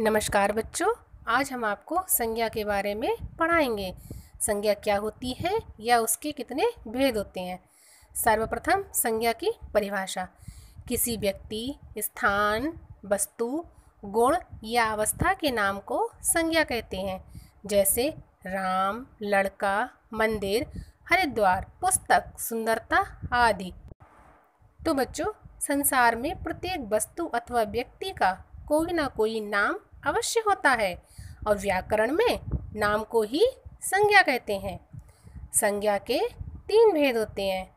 नमस्कार बच्चों, आज हम आपको संज्ञा के बारे में पढ़ाएँगे। संज्ञा क्या होती है या उसके कितने भेद होते हैं? सर्वप्रथम संज्ञा की परिभाषा। किसी व्यक्ति, स्थान, वस्तु, गुण या अवस्था के नाम को संज्ञा कहते हैं। जैसे राम, लड़का, मंदिर, हरिद्वार, पुस्तक, सुंदरता आदि। तो बच्चों, संसार में प्रत्येक वस्तु अथवा व्यक्ति का कोई ना कोई नाम अवश्य होता है और व्याकरण में नाम को ही संज्ञा कहते हैं। संज्ञा के तीन भेद होते हैं।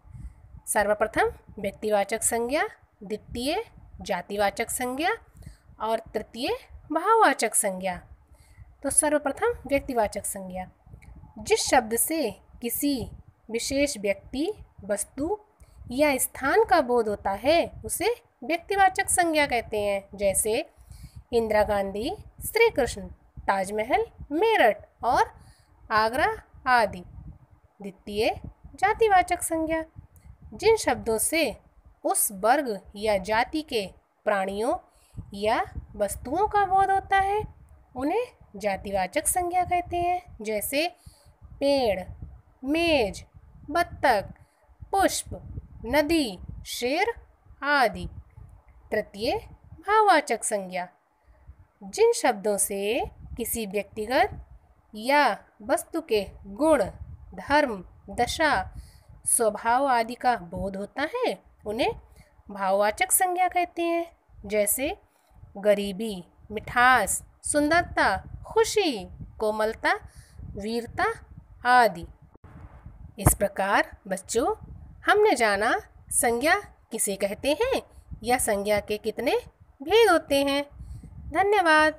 सर्वप्रथम व्यक्तिवाचक संज्ञा, द्वितीय जातिवाचक संज्ञा और तृतीय भाववाचक संज्ञा। तो सर्वप्रथम व्यक्तिवाचक संज्ञा। जिस शब्द से किसी विशेष व्यक्ति, वस्तु या स्थान का बोध होता है, उसे व्यक्तिवाचक संज्ञा कहते हैं। जैसे इंदिरा गांधी श्री कृष्ण ताजमहल, मेरठ और आगरा आदि। द्वितीय जातिवाचक संज्ञा। जिन शब्दों से उस वर्ग या जाति के प्राणियों या वस्तुओं का बोध होता है, उन्हें जातिवाचक संज्ञा कहते हैं, जैसे पेड़, मेज, बत्तख, पुष्प, नदी, शेर आदि। तृतीय भाववाचक संज्ञा। जिन शब्दों से किसी व्यक्तिगत या वस्तु के गुण, धर्म, दशा, स्वभाव आदि का बोध होता है, उन्हें भाववाचक संज्ञा कहते हैं। जैसे, गरीबी, मिठास, सुंदरता, खुशी, कोमलता, वीरता आदि। इस प्रकार, बच्चों, हमने जाना संज्ञा किसे कहते हैं या संज्ञा के कितने भेद होते हैं? धन्यवाद